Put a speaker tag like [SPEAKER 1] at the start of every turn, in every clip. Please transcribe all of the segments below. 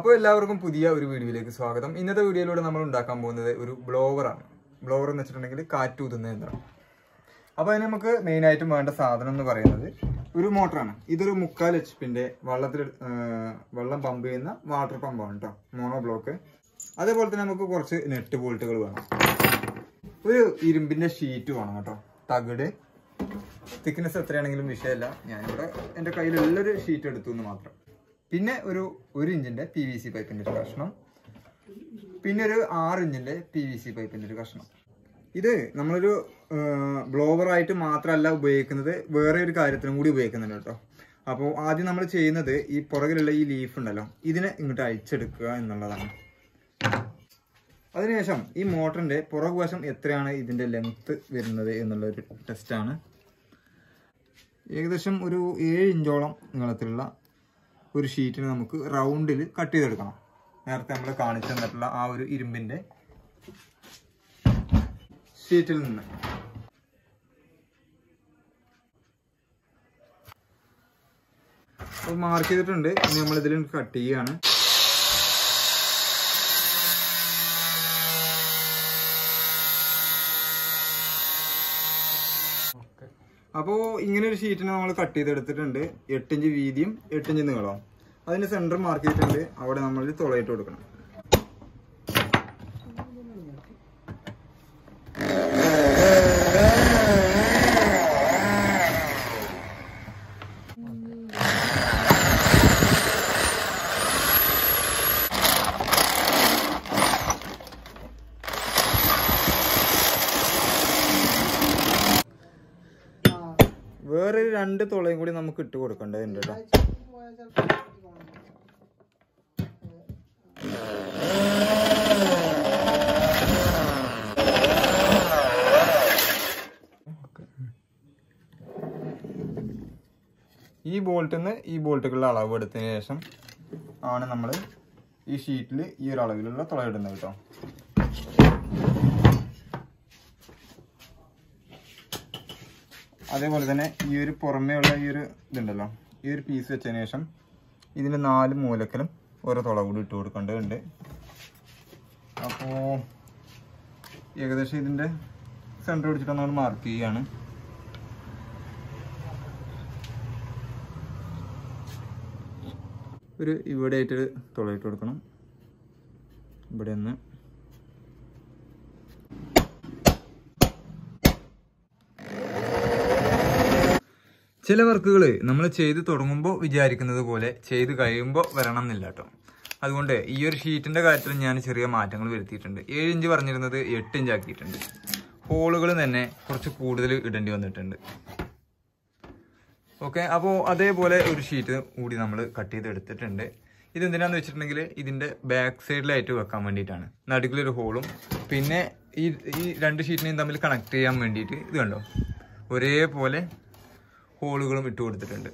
[SPEAKER 1] അപ്പോൾ എല്ലാവർക്കും പുതിയ ഒരു വീഡിയോയിലേക്ക് സ്വാഗതം. ഇന്നത്തെ വീഡിയോയിലൂടെ നമ്മൾ ഉണ്ടാക്കാൻ പോകുന്നത് ഒരു ബ്ലോവറാണ് ബ്ലോവർ എന്ന് വെച്ചിട്ടുണ്ടെങ്കിൽ കാറ്റ് ഊതുന്ന യന്ത്രം അപ്പോൾ അതിന് നമുക്ക് മെയിനായിട്ടും വേണ്ട സാധനം എന്ന് പറയുന്നത് ഒരു മോട്ടറാണ് ഇതൊരു മുക്കാൽ എച്ച് പിന്റെ വെള്ളത്തിൽ വെള്ളം പമ്പ് ചെയ്യുന്ന വാട്ടർ പമ്പാണ് കേട്ടോ മോണോ ബ്ലോക്ക് അതേപോലെ തന്നെ നമുക്ക് കുറച്ച് നെറ്റ് ബോൾട്ടുകൾ വേണം. ഒരു ഇരുമ്പിന്റെ ഷീറ്റ് വേണം കേട്ടോ തകിട്. തിക്നെസ് എത്രയാണെങ്കിലും വിഷയമല്ല. ഞാനിവിടെ എന്റെ കയ്യിലുള്ളൊരു ഷീറ്റ് എടുത്തു എന്ന് മാത്രം. പിന്നെ ഒരു ഒരു ഇഞ്ചിന്റെ പി വി സി പൈപ്പിന്റെ ഒരു കഷ്ണം. പിന്നെ ഒരു ആറ് ഇഞ്ചിന്റെ പി വി സി പൈപ്പിന്റെ ഒരു കഷ്ണം. ഇത് നമ്മളൊരു ബ്ലോവറായിട്ട് മാത്രമല്ല ഉപയോഗിക്കുന്നത് വേറെ ഒരു കാര്യത്തിനും കൂടി ഉപയോഗിക്കുന്നുണ്ട് കേട്ടോ. അപ്പോൾ ആദ്യം നമ്മൾ ചെയ്യുന്നത് ഈ പുറകിലുള്ള ഈ ലീഫ് ഉണ്ടല്ലോ ഇതിനെ ഇങ്ങോട്ട് അഴിച്ചെടുക്കുക എന്നുള്ളതാണ്. അതിനുശേഷം ഈ മോട്ടറിന്റെ പുറകുവശം എത്രയാണ് ഇതിന്റെ ലെങ്ത്ത് വരുന്നത് എന്നുള്ളൊരു ടെസ്റ്റാണ് ഏകദേശം ഒരു ഏഴ് ഇഞ്ചോളം നീളത്തിലുള്ള ഒരു ഷീറ്റിന് നമുക്ക് റൗണ്ടിൽ കട്ട് ചെയ്തെടുക്കണം. നേരത്തെ നമ്മൾ കാണിച്ചു തന്നിട്ടുള്ള ആ ഒരു ഇരുമ്പിന്റെ ഷീറ്റിൽ നിന്ന്. മാർക്ക് ചെയ്തിട്ടുണ്ട്. ഇനി നമ്മൾ ഇതിൽ കട്ട് ചെയ്യാണ്. അപ്പോൾ ഇങ്ങനെ ഒരു ഷീറ്റിനെ നമ്മൾ കട്ട് ചെയ്തെടുത്തിട്ടുണ്ട്. എട്ടിഞ്ച് വീതിയും എട്ടിഞ്ച് നീളവും. അതിന്റെ സെന്റർ മാർക്ക് ചെയ്തിട്ടുണ്ട്. അവിടെ നമ്മൾ തുളയിട്ട് കൊടുക്കണം വേറെ രണ്ട് തുളയും കൂടി നമുക്ക് ഇട്ട് കൊടുക്കേണ്ടതുണ്ട് കേട്ടോ ഈ ബോൾട്ടിൽ നിന്ന് ഈ ബോൾട്ടുകളുടെ അളവ് എടുത്തതിന് ശേഷം ആണ് നമ്മൾ ഈ ഷീറ്റിൽ ഈ ഒരു അളവിലുള്ള തുള ഇടുന്നത് കേട്ടോ അതേപോലെ തന്നെ ഈ ഒരു പുറമേ ഉള്ള ഈ ഒരു ഇതുണ്ടല്ലോ ഈ ഒരു പീസ് വെച്ചതിന് ശേഷം ഇതിന് നാല് മൂലക്കലും ഓരോ തുള കൂടി ഇട്ട് കൊടുക്കേണ്ടതുണ്ട്. അപ്പോൾ ഏകദേശം ഇതിന്റെ സെന്റർ പിടിച്ചിട്ട് നമ്മൾ മാർക്ക് ചെയ്യുകയാണ് ഒരു ഇവിടെ ആയിട്ട് തുളയിട്ട് കൊടുക്കണം. ഇവിടെ നിന്ന് ചില വർക്കുകൾ നമ്മൾ ചെയ്ത് തുടങ്ങുമ്പോൾ വിചാരിക്കുന്നത് പോലെ ചെയ്ത് കഴിയുമ്പോൾ വരണം എന്നില്ല കേട്ടോ അതുകൊണ്ട് ഈ ഒരു ഷീറ്റിന്റെ കാര്യത്തിൽ ഞാൻ ചെറിയ മാറ്റങ്ങൾ വരുത്തിയിട്ടുണ്ട്. ഏഴ് ഇഞ്ച് പറഞ്ഞിരുന്നത് എട്ട് ഇഞ്ച് ആക്കിയിട്ടുണ്ട്. ഹോളുകൾ തന്നെ കുറച്ച് കൂടുതൽ ഇടേണ്ടി വന്നിട്ടുണ്ട്. ഓക്കെ അപ്പോൾ അതേപോലെ ഒരു ഷീറ്റ് കൂടി നമ്മൾ കട്ട് ചെയ്ത് എടുത്തിട്ടുണ്ട് ഇത് എന്തിനാന്ന് വെച്ചിട്ടുണ്ടെങ്കിൽ ഇതിന്റെ ബാക്ക് സൈഡിലായിട്ട് വെക്കാൻ വേണ്ടിയിട്ടാണ്. നടുക്കിലൊരു ഹോളും പിന്നെ ഈ ഈ രണ്ട് ഷീറ്റിനെയും തമ്മിൽ കണക്ട് ചെയ്യാൻ വേണ്ടിയിട്ട് ഇത് കണ്ടോ? ഒരേപോലെ ഹോളുകളും ഇട്ട് കൊടുത്തിട്ടുണ്ട്.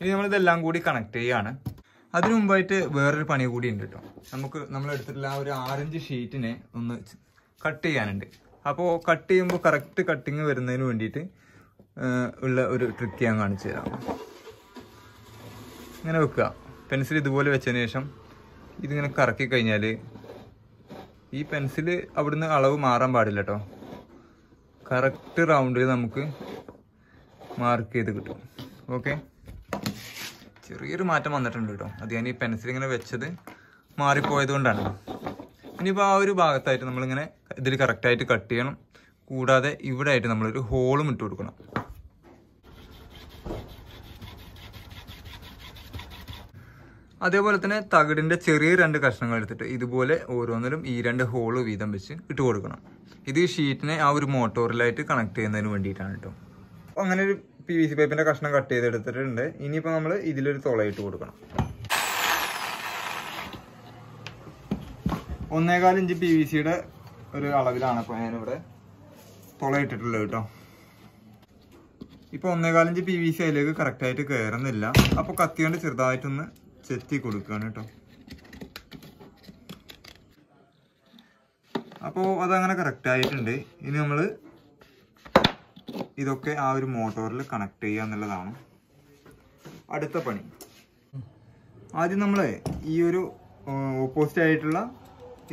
[SPEAKER 1] ഇനി നമ്മളിതെല്ലാം കൂടി കണക്ട് ചെയ്യാണ്. അതിനു മുമ്പായിട്ട് വേറൊരു പണി കൂടി ഉണ്ട് കേട്ടോ. നമുക്ക് നമ്മൾ എടുത്തിട്ടുള്ള ആ ഒരു ആറഞ്ച് ഷീറ്റിനെ ഒന്ന് കട്ട് ചെയ്യാനുണ്ട്. അപ്പോൾ കട്ട് ചെയ്യുമ്പോൾ കറക്റ്റ് കട്ടിങ് വരുന്നതിന് വേണ്ടിയിട്ട് ഉള്ള ഒരു ട്രിക്ക് ഞാൻ കാണിച്ചു തരാം. ഇങ്ങനെ വെക്കുക. പെൻസിൽ ഇതുപോലെ വെച്ചതിന് ശേഷം ഇതിങ്ങനെ കറക്കി കഴിഞ്ഞാൽ ഈ പെൻസിൽ അവിടുന്ന് അളവ് മാറാൻ പാടില്ല കേട്ടോ കറക്റ്റ് റൗണ്ടിൽ നമുക്ക് മാർക്ക് ചെയ്ത് കിട്ടും. ഓക്കെ ചെറിയൊരു മാറ്റം വന്നിട്ടുണ്ട് കേട്ടോ അത് ഞാൻ ഈ പെൻസിൽ ഇങ്ങനെ വെച്ചത് മാറിപ്പോയത് കൊണ്ടാണ്. ഇനിയിപ്പോൾ ആ ഒരു ഭാഗത്തായിട്ട് നമ്മളിങ്ങനെ ഇതിൽ കറക്റ്റായിട്ട് കട്ട് ചെയ്യണം. കൂടാതെ ഇവിടെ ആയിട്ട് നമ്മളൊരു ഹോളും ഇട്ട് കൊടുക്കണം. അതേപോലെ തന്നെ തകിടിന്റെ ചെറിയ രണ്ട് കഷ്ണങ്ങൾ എടുത്തിട്ട് ഇതുപോലെ ഓരോന്നിലും ഈ രണ്ട് ഹോൾ വീതം വെച്ച് ഇട്ട് കൊടുക്കണം. ഇത് ഷീറ്റിനെ ആ ഒരു മോട്ടോറിലായിട്ട് കണക്ട് ചെയ്യുന്നതിന് വേണ്ടിയിട്ടാണ് കേട്ടോ അങ്ങനെ ഒരു പി വി സി പൈപ്പിന്റെ കഷ്ണം കട്ട് ചെയ്തെടുത്തിട്ടുണ്ട്. ഇനിയിപ്പോ നമ്മൾ ഇതിലൊരു തുളയിട്ട് കൊടുക്കണം. ഒന്നേകാൽ ഇഞ്ച് പി വി സിയുടെ ഒരു അളവിലാണ് ഇപ്പോൾ ഞാനിവിടെ തുളയിട്ടിട്ടുള്ളത് കേട്ടോ ഇപ്പൊ ഒന്നേകാലഞ്ച് പി വി സി അതിലേക്ക് കറക്റ്റ് ആയിട്ട് കയറുന്നില്ല അപ്പോൾ കത്തി കൊണ്ട് ചെറുതായിട്ടൊന്ന് ചെത്തി കൊടുക്കുകയാണ് കേട്ടോ. അപ്പോൾ അതങ്ങനെ കറക്റ്റ് ആയിട്ടുണ്ട്. ഇനി നമ്മൾ ഇതൊക്കെ ആ ഒരു മോട്ടോറിൽ കണക്ട് ചെയ്യുക എന്നുള്ളതാണ് അടുത്ത പണി. ആദ്യം നമ്മൾ ഈ ഒരു ഓപ്പോസിറ്റ് ആയിട്ടുള്ള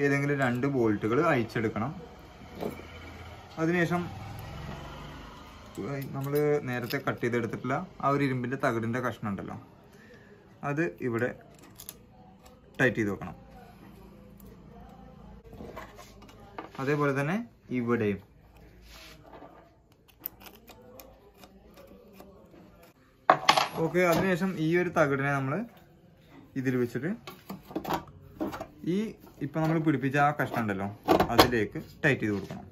[SPEAKER 1] ഏതെങ്കിലും രണ്ട് ബോൾട്ടുകൾ അയച്ചെടുക്കണം അതിനുശേഷം നമ്മൾ നേരത്തെ കട്ട് ചെയ്തെടുത്തിട്ടുള്ള ആ ഒരു ഇരുമ്പിന്റെ തകിടിന്റെ കഷ്ണം ഉണ്ടല്ലോ അത് ഇവിടെ ടൈറ്റ് ചെയ്ത് വെക്കണം. അതേപോലെ തന്നെ ഇവിടെയും. ഓക്കെ അതിനുശേഷം ഈ ഒരു തകിടിനെ നമ്മൾ ഇതിൽ വെച്ചിട്ട് ഈ ഇപ്പം നമ്മൾ പിടിപ്പിച്ച ആ കഷ്ണം ഉണ്ടല്ലോ അതിലേക്ക് ടൈറ്റ് ചെയ്ത് കൊടുക്കണം.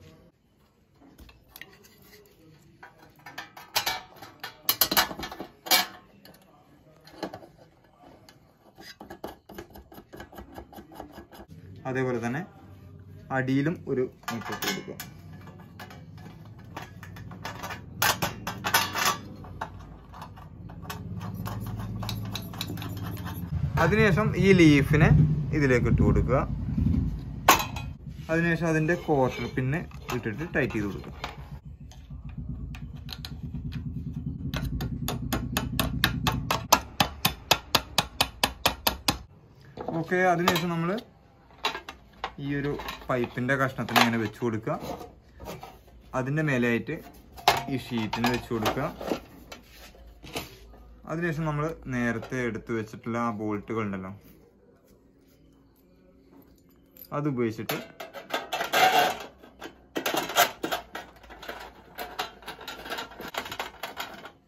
[SPEAKER 1] അതേപോലെ തന്നെ അടിയിലും ഒരു മുറ്റത്ത് കൊടുക്കുക അതിനുശേഷം ഈ ലീഫിനെ ഇതിലേക്ക് ഇട്ട് കൊടുക്കുക. അതിനുശേഷം അതിന്റെ കോർട്ടർ പിന്നെ ഇട്ടിട്ട് ടൈറ്റ് ചെയ്ത് കൊടുക്കുക. ഓക്കെ അതിനുശേഷം നമ്മൾ ഈ ഒരു പൈപ്പിന്റെ കഷ്ണത്തിന് ഇങ്ങനെ വെച്ച് കൊടുക്കുക. അതിന്റെ മേലെയായിട്ട് ഈ ഷീറ്റിന് വെച്ച് കൊടുക്കുക. അതിനുശേഷം നമ്മൾ നേരത്തെ എടുത്തു വെച്ചിട്ടുള്ള ആ ബോൾട്ടുകൾ ഉണ്ടല്ലോ. അത് ഉപയോഗിച്ചിട്ട്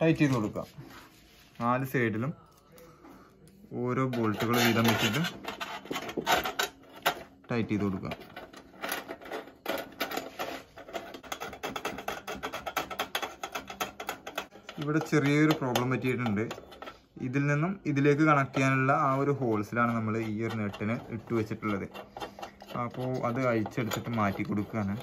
[SPEAKER 1] ടൈറ്റ് ചെയ്ത് കൊടുക്കുക. നാല് സൈഡിലും ഓരോ ബോൾട്ടുകൾ വീതം വെച്ചിട്ട് ടൈറ്റ് ചെയ്ത് കൊടുക്കുക ഇവിടെ ചെറിയൊരു പ്രോബ്ലം പറ്റിയിട്ടുണ്ട്. ഇതിൽ നിന്നും ഇതിലേക്ക് കണക്ട് ചെയ്യാനുള്ള ആ ഒരു ഹോൾസിലാണ് നമ്മൾ ഈ ഒരു നെട്ടിന് ഇട്ട് വെച്ചിട്ടുള്ളത്. അപ്പോൾ അത് അഴിച്ചെടുത്തിട്ട് മാറ്റി കൊടുക്കുകയാണ്.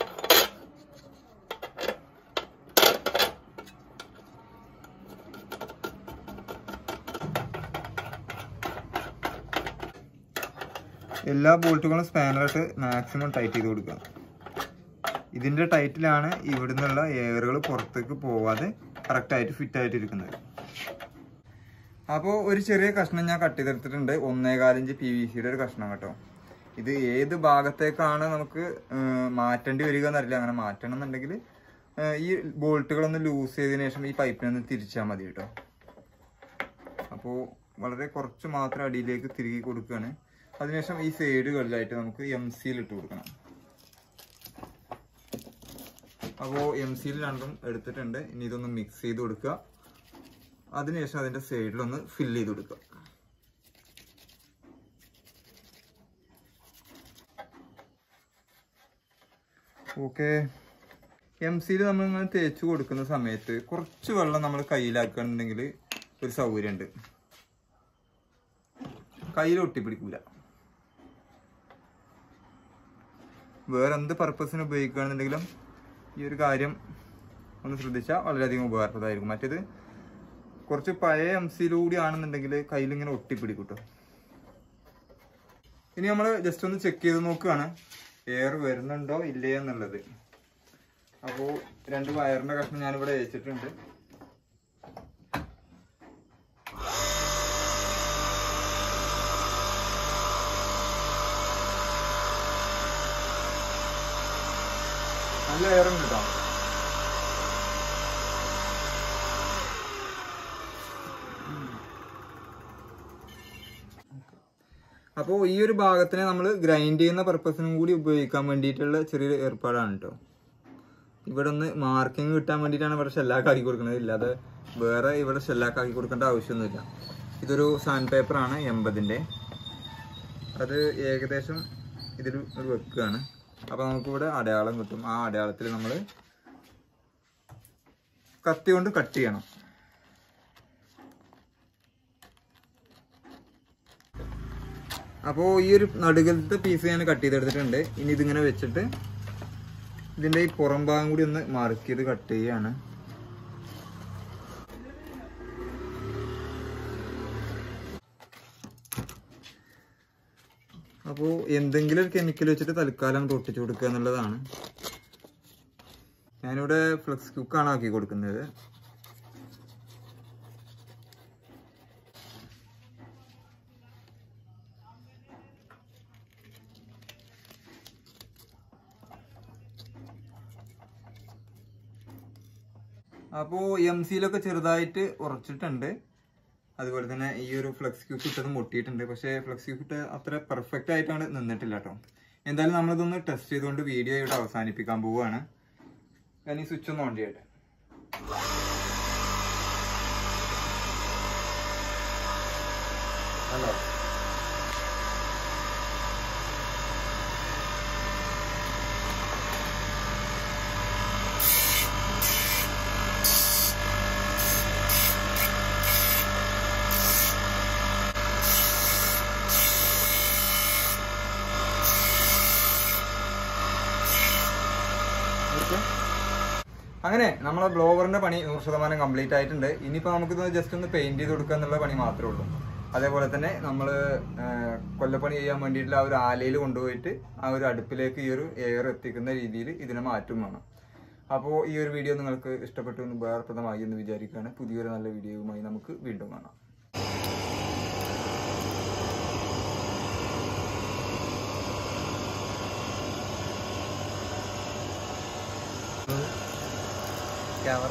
[SPEAKER 1] എല്ലാ ബോൾട്ടുകളും സ്പാനറായിട്ട് മാക്സിമം ടൈറ്റ് ചെയ്ത് കൊടുക്കുക. ഇതിന്റെ ടൈറ്റിലാണ് ഇവിടുന്നുള്ള എയറുകൾ പുറത്തേക്ക് പോവാതെ കറക്റ്റായിട്ട് ഫിറ്റ് ആയിട്ട് ഇരിക്കുന്നത്. അപ്പോൾ ഒരു ചെറിയ കഷ്ണം ഞാൻ കട്ട് ചെയ്തെടുത്തിട്ടുണ്ട്. ഒന്നേകാലിഞ്ച് പി വി സിയുടെ ഒരു കഷ്ണം കേട്ടോ. ഇത് ഏത് ഭാഗത്തേക്കാണ് നമുക്ക് മാറ്റേണ്ടി വരിക എന്നറിയില്ല. അങ്ങനെ മാറ്റണം എന്നുണ്ടെങ്കിൽ ഈ ബോൾട്ടുകളൊന്ന് ലൂസ് ചെയ്തതിന് ശേഷം ഈ പൈപ്പിനൊന്ന് തിരിച്ചാൽ മതി കേട്ടോ. അപ്പോൾ വളരെ കുറച്ച് മാത്രം അടിയിലേക്ക് തിരികെ കൊടുക്കുകയാണ്. അതിനുശേഷം ഈ സൈഡുകളിലായിട്ട് നമുക്ക് എം സിയിൽ ഇട്ട് കൊടുക്കണം. അപ്പോൾ എം സിയിൽ രണ്ടും എടുത്തിട്ടുണ്ട്. ഇനി ഇതൊന്ന് മിക്സ് ചെയ്ത് കൊടുക്കുക. അതിനുശേഷം അതിന്റെ സൈഡിലൊന്ന് ഫില്ല് ചെയ്ത് കൊടുക്കുക. ഓക്കെ എം സിയിൽ നമ്മൾ ഇങ്ങനെ തേച്ച് കൊടുക്കുന്ന സമയത്ത് കുറച്ച് വെള്ളം നമ്മൾ കയ്യിലാക്കുകയാണെന്നുണ്ടെങ്കിൽ ഒരു സൗകര്യമുണ്ട്. കയ്യിൽ ഒട്ടിപ്പിടിക്കൂല. വേറെ എന്ത് പർപ്പസിന് ഉപയോഗിക്കുകയാണെന്നുണ്ടെങ്കിലും ഈ ഒരു കാര്യം ഒന്ന് ശ്രദ്ധിച്ചാൽ വളരെയധികം ഉപകാരപ്രദമായിരിക്കും. മറ്റേത് കുറച്ച് പഴയ എം സിയിലൂടെ ആണെന്നുണ്ടെങ്കിൽ കയ്യിൽ ഇങ്ങനെ ഒട്ടിപ്പിടിക്കും കേട്ടോ ഇനി നമ്മൾ ജസ്റ്റ് ഒന്ന് ചെക്ക് ചെയ്ത് നോക്കുകയാണ്. എയർ വരുന്നുണ്ടോ ഇല്ലേ എന്നുള്ളത്. അപ്പോൾ രണ്ട് വയറിന്റെ കഷ്ണം ഞാനിവിടെ വെച്ചിട്ടുണ്ട് നല്ല എയർ ഉണ്ട് കേട്ടോ അപ്പോൾ ഈ ഒരു ഭാഗത്തിനെ നമ്മൾ ഗ്രൈൻഡ് ചെയ്യുന്ന പർപ്പസിനും കൂടി ഉപയോഗിക്കാൻ വേണ്ടിയിട്ടുള്ള ചെറിയൊരു ഏർപ്പാടാണ് കേട്ടോ ഇവിടെ ഒന്ന് മാർക്കിംഗ് കിട്ടാൻ വേണ്ടിയിട്ടാണ് ഇവിടെ ഷെല്ലാക്ക് ആക്കി കൊടുക്കുന്നത്. ഇല്ലാതെ വേറെ ഇവിടെ ഷെല്ലാക്ക് ആക്കി കൊടുക്കേണ്ട ആവശ്യമൊന്നുമില്ല. ഇതൊരു സാൻഡ് പേപ്പറാണ് എൺപതിന്റെ അത് ഏകദേശം ഇതൊരു ഒരു വെക്കുകയാണ് അപ്പോൾ നമുക്കിവിടെ അടയാളം കിട്ടും. ആ അടയാളത്തിൽ നമ്മൾ കത്തി കൊണ്ട് കട്ട് ചെയ്യണം. അപ്പോൾ ഈ ഒരു നടുകലത്തെ പീസ് ഞാൻ കട്ട് ചെയ്തെടുത്തിട്ടുണ്ട്. ഇനി ഇതിങ്ങനെ വെച്ചിട്ട് ഇതിന്റെ ഈ പുറം ഭാഗം കൂടി ഒന്ന് മാർക്ക് ചെയ്ത് കട്ട് ചെയ്യാണ്. അപ്പോൾ എന്തെങ്കിലും ഒരു കെമിക്കൽ വെച്ചിട്ട് തൽക്കാലം തൊട്ടിച്ചു കൊടുക്കുക എന്നുള്ളതാണ്. ഞാനിവിടെ ഫ്ലെക്സ് കുക്കാണ് ആക്കി കൊടുക്കുന്നത്. അപ്പോൾ എം സിയിലൊക്കെ ചെറുതായിട്ട് ഉറച്ചിട്ടുണ്ട്. അതുപോലെ തന്നെ ഈ ഒരു ഫ്ലെക്സ് ക്യൂബ് ഇട്ടത് മുട്ടിയിട്ടുണ്ട്. പക്ഷേ ഫ്ലെക്സ് ക്യൂബ് ഇട്ട് അത്ര പെർഫെക്റ്റ് ആയിട്ടാണ് നിന്നിട്ടില്ല കേട്ടോ എന്തായാലും നമ്മളിതൊന്ന് ടെസ്റ്റ് ചെയ്തുകൊണ്ട് വീഡിയോ ഇവിടെ അവസാനിപ്പിക്കാൻ പോവുകയാണ് ഞാൻ ഈ സ്വിച്ച് ഒന്ന് ഓൺ ചെയ്യട്ടെ. Hello okay. അങ്ങനെ നമ്മളെ ബ്ലോവറിന്റെ പണി നൂറ് ശതമാനം കംപ്ലീറ്റ് ആയിട്ടുണ്ട്. ഇനിയിപ്പോൾ നമുക്കിത് ജസ്റ്റ് ഒന്ന് പെയിന്റ് ചെയ്ത് കൊടുക്കുക എന്നുള്ള പണി മാത്രമേ ഉള്ളൂ. അതേപോലെ തന്നെ നമ്മൾ കൊല്ലപ്പണി ചെയ്യാൻ വേണ്ടിയിട്ടുള്ള ആ ഒരു ആലയിൽ കൊണ്ടുപോയിട്ട് ആ ഒരു അടുപ്പിലേക്ക് ഈ ഒരു എയർ എത്തിക്കുന്ന രീതിയിൽ ഇതിനെ മാറ്റും വേണം. അപ്പോൾ ഈ ഒരു വീഡിയോ നിങ്ങൾക്ക് ഇഷ്ടപ്പെട്ടു എന്ന് ഉപകാരപ്രദമായി എന്ന് വിചാരിക്കുകയാണ്. പുതിയൊരു നല്ല വീഡിയോയുമായി നമുക്ക് വീണ്ടും കാണാം. ക്യാമറ